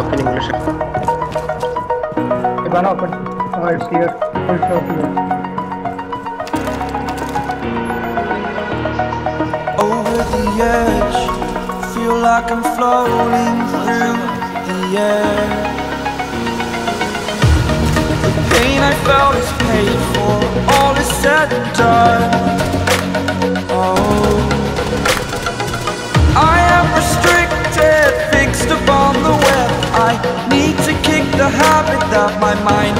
spoken English. Ivan open. Oh, it's here. Full show here. over the edge. Feel like I'm floating through the air. The pain I felt is paid for, all is said and done. Need to kick the habit that my mind